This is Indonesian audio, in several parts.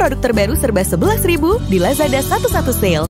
produk terbaru serba 11.000 di Lazada 11 Sale.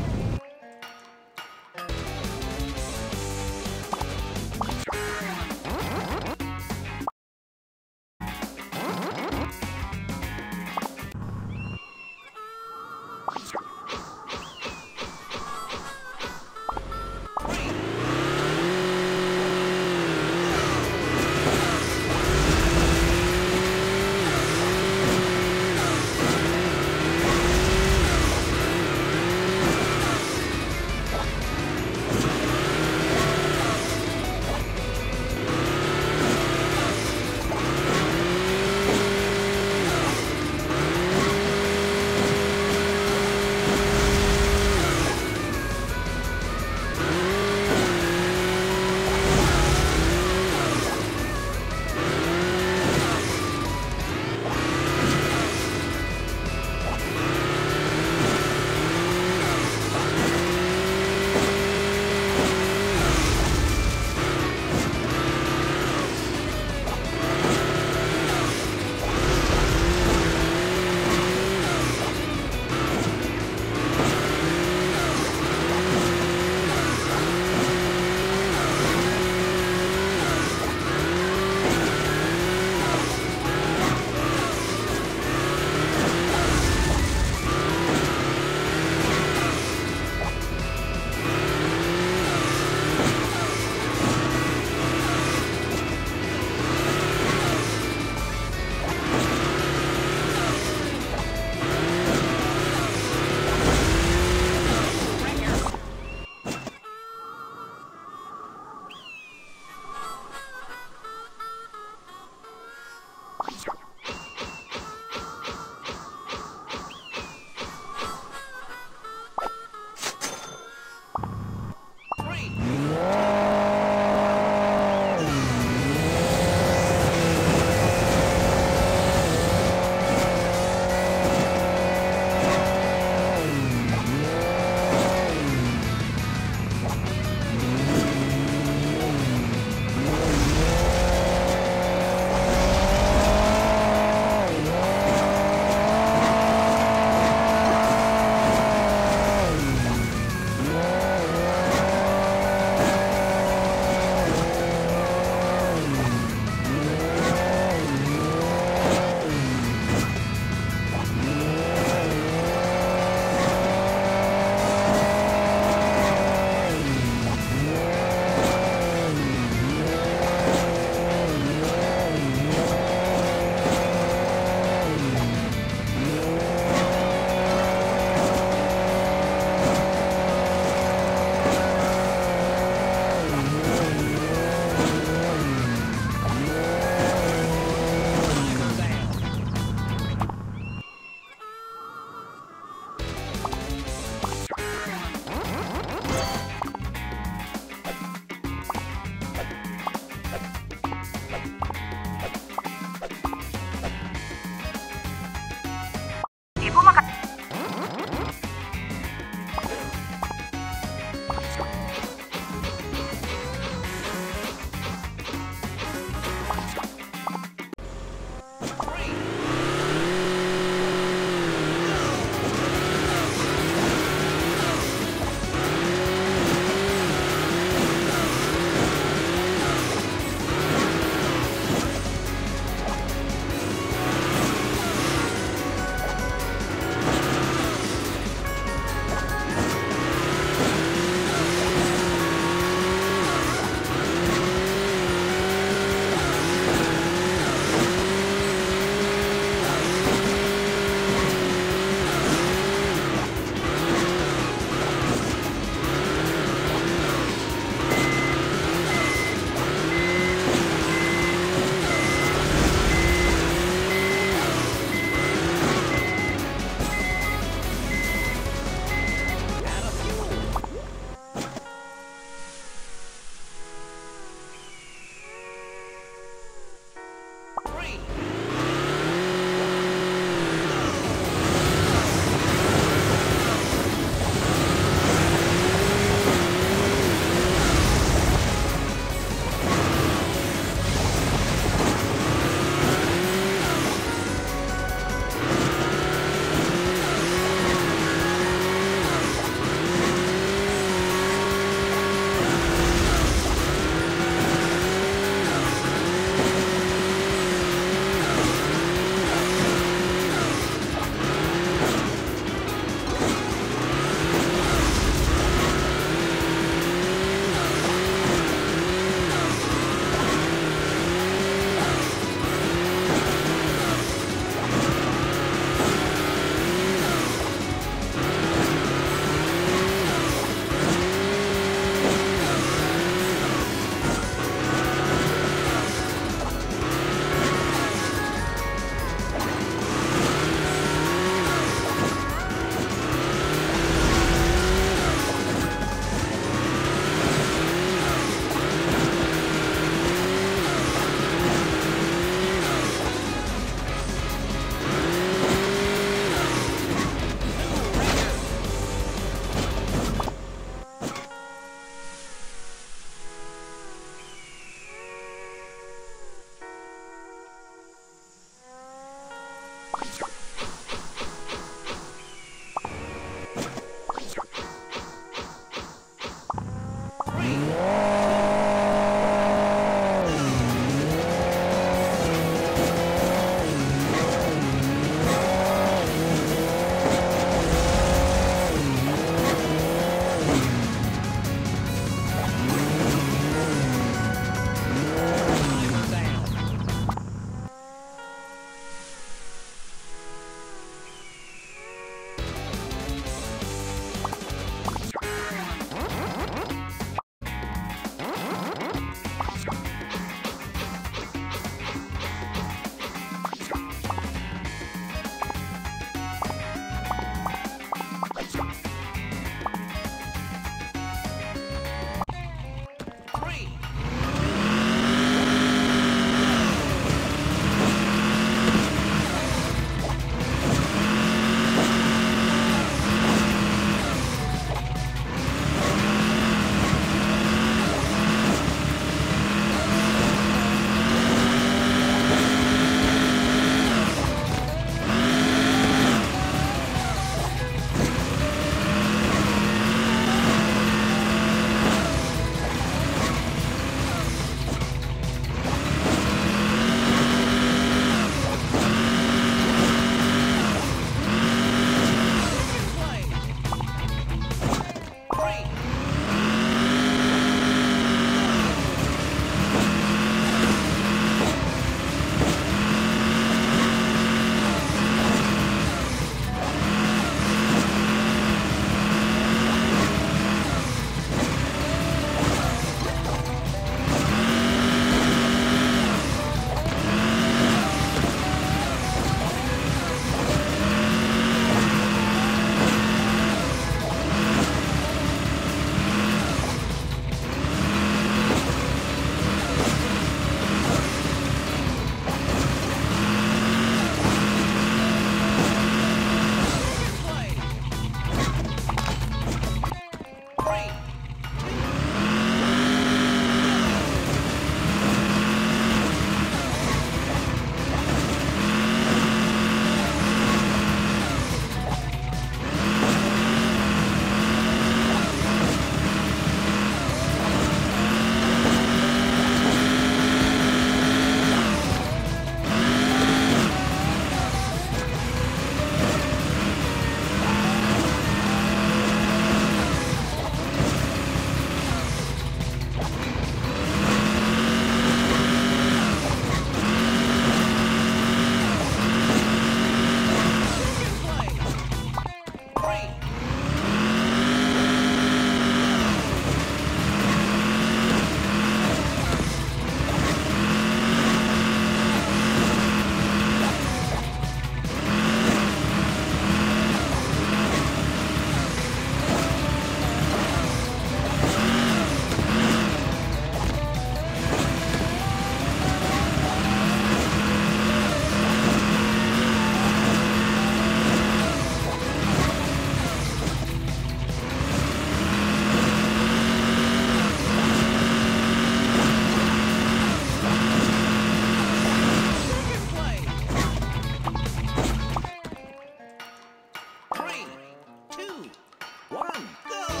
One, go!